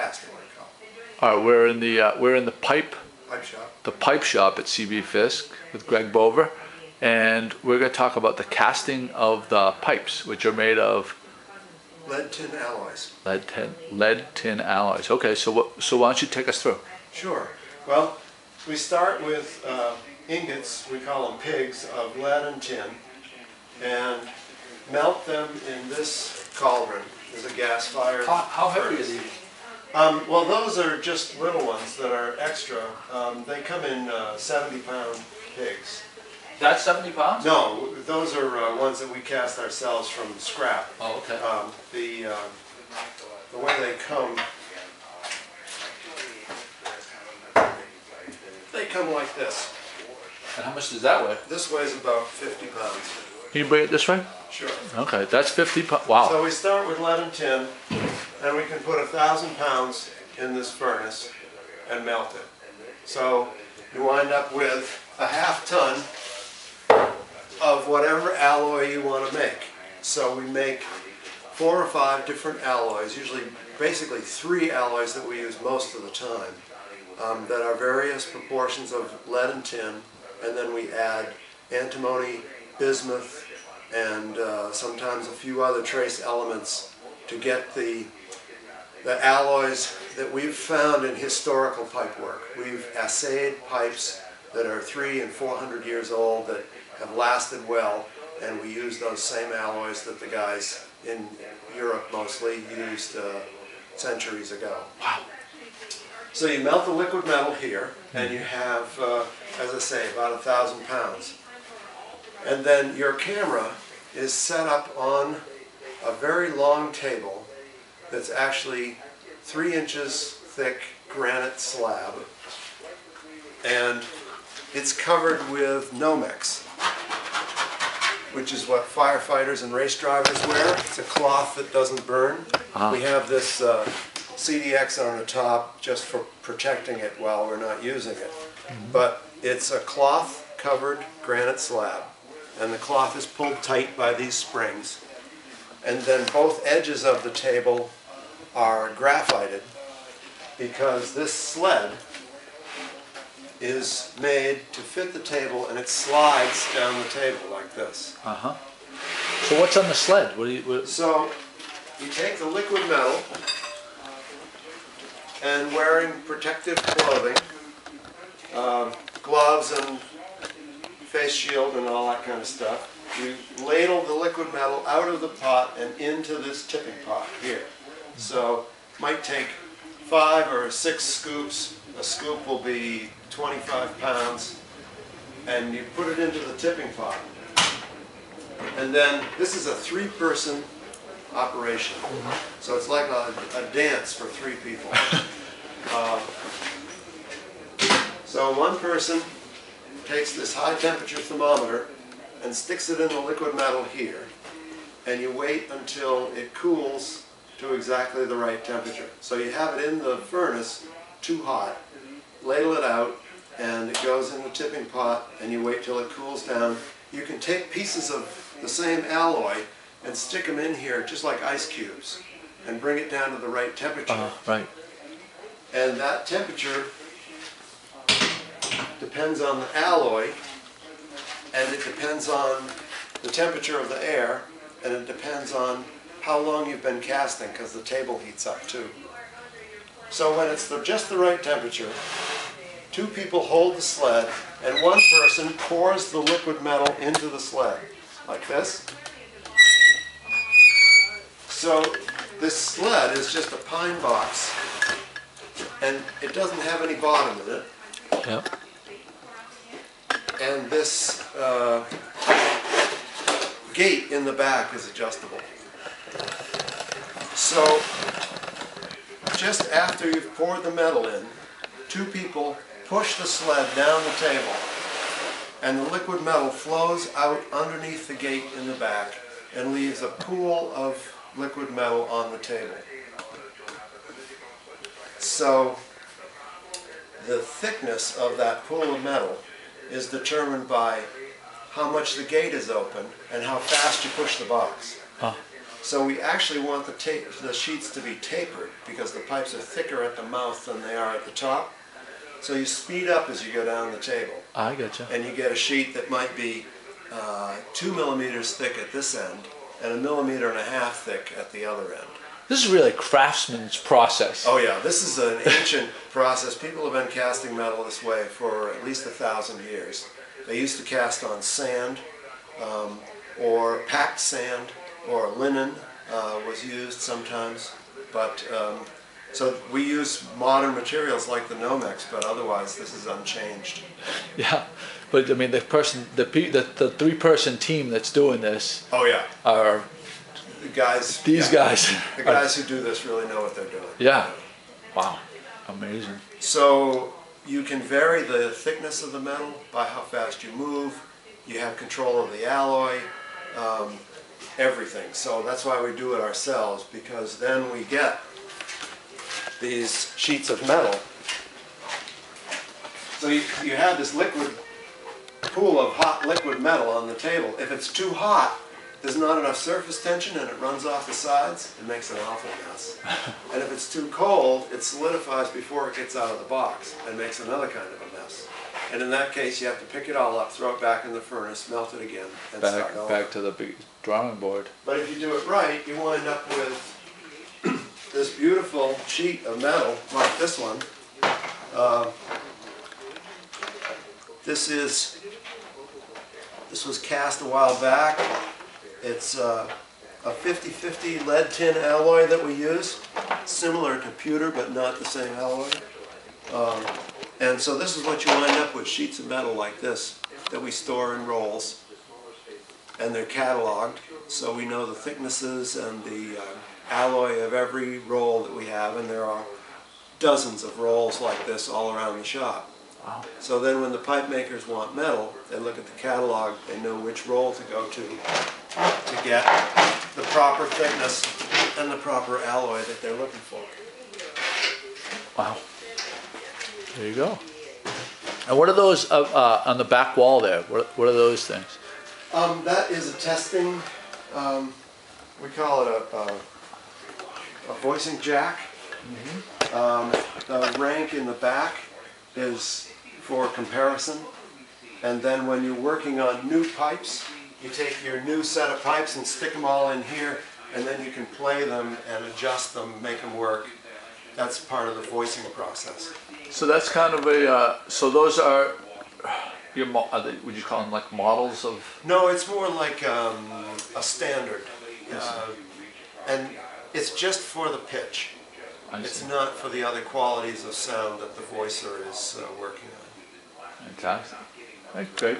casting, we call All right, we're in the, uh, we're in the pipe, pipe shop. the pipe shop at CB Fisk with Greg Bover. And we're gonna talk about the casting of the pipes, which are made of Lead tin alloys. lead tin, lead tin alloys. Okay, so what, so why don't you take us through? Sure. Well, we start with uh, ingots, we call them pigs, of lead and tin, and melt them in this cauldron. There's a gas fire. How heavy is furnace. Um, well, those are just little ones that are extra. Um, they come in uh, 70 pound pigs. That's seventy pounds? No, those are uh, ones that we cast ourselves from scrap. Oh, okay. Um, the, uh, the way they come, they come like this. And how much does that weigh? This weighs about 50 pounds. Can you bring it this way? Sure. Okay, that's fifty pounds. wow. So we start with lead and tin, and we can put a thousand pounds in this furnace and melt it. So you wind up with a half ton of whatever alloy you want to make. So we make four or five different alloys, usually basically three alloys that we use most of the time, um, that are various proportions of lead and tin, and then we add antimony, bismuth, and uh, sometimes a few other trace elements to get the the alloys that we've found in historical pipe work. We've assayed pipes that are three and four hundred years old that have lasted well, and we use those same alloys that the guys in Europe mostly used uh, centuries ago. Wow. So you melt the liquid metal here, and you have, uh, as I say, about a thousand pounds. And then your camera is set up on a very long table that's actually three inches thick granite slab. And it's covered with Nomex, which is what firefighters and race drivers wear. It's a cloth that doesn't burn. Ah. We have this uh, CDX on the top just for protecting it while we're not using it. But it's a cloth covered granite slab and the cloth is pulled tight by these springs. And then both edges of the table are graphited because this sled is made to fit the table and it slides down the table like this. Uh huh. So what's on the sled? What do you? What, So you take the liquid metal and wearing protective clothing, um, gloves and face shield and all that kind of stuff, you ladle the liquid metal out of the pot and into this tipping pot here. So might take five or six scoops. A scoop will be 25 pounds. And you put it into the tipping pot. And then this is a three-person operation. So it's like a, a dance for three people. Uh, so one person takes this high temperature thermometer and sticks it in the liquid metal here. And you wait until it cools to exactly the right temperature. So you have it in the furnace too hot, ladle it out, and it goes in the tipping pot and you wait till it cools down. You can take pieces of the same alloy and stick them in here just like ice cubes and bring it down to the right temperature. uh, right. And that temperature depends on the alloy, and it depends on the temperature of the air, and it depends on how long you've been casting, because the table heats up too. So when it's the, just the right temperature, two people hold the sled, and one person pours the liquid metal into the sled, like this. So this sled is just a pine box and it doesn't have any bottom in it. Yep. And this uh, gate in the back is adjustable. So just after you've poured the metal in, two people push the sled down the table and the liquid metal flows out underneath the gate in the back and leaves a pool of liquid metal on the table. So the thickness of that pool of metal is determined by how much the gate is open and how fast you push the box. Ah. So we actually want the the sheets to be tapered because the pipes are thicker at the mouth than they are at the top. So you speed up as you go down the table I getcha. and you get a sheet that might be uh, two millimeters thick at this end and a millimeter and a half thick at the other end. This is really a craftsman's process. Oh yeah, this is an ancient process. People have been casting metal this way for at least a thousand years. They used to cast on sand, um, or packed sand, or linen uh, was used sometimes. But um, so we use modern materials like the Nomex, but otherwise this is unchanged. Yeah, but I mean the person, the the, the three person team that's doing this Oh yeah, are the guys. these yeah, guys. The are- guys who do this really know what they're doing. yeah. Wow. Amazing. So you can vary the thickness of the metal by how fast you move. You have control of the alloy, um, everything. So that's why we do it ourselves because then we get these sheets of metal. So you, you have this liquid pool of hot liquid metal on the table. If it's too hot, there's not enough surface tension and it runs off the sides, it makes an awful mess. And if it's too cold, it solidifies before it gets out of the box and makes another kind of a mess. And in that case, you have to pick it all up, throw it back in the furnace, melt it again, and Back start over. back to the big drawing board. But if you do it right, you wind up with this beautiful sheet of metal, like this one. Uh, This is, this was cast a while back. It's uh, a 50-50 lead tin alloy that we use, similar to pewter, but not the same alloy. Um, And so this is what you wind up with, sheets of metal like this, that we store in rolls and they're cataloged, so we know the thicknesses and the uh, alloy of every roll that we have, and there are dozens of rolls like this all around the shop. Wow. So then when the pipe makers want metal, they look at the catalog, they know which roll to go to to get the proper thickness and the proper alloy that they're looking for. Wow. There you go. And what are those uh, uh, on the back wall there? What, what are those things? Um, that is a testing, um, we call it a, a, a voicing jack. Um, the rank in the back is for comparison. And then when you're working on new pipes, you take your new set of pipes and stick them all in here, and then you can play them and adjust them, make them work. That's part of the voicing process. So that's kind of a. Uh, so those are your. Mo- are they, would you call them like models of? No, it's more like um, a standard. Uh, and it's just for the pitch. I It's see. not for the other qualities of sound that the voicer is uh, working on. Fantastic. That's great.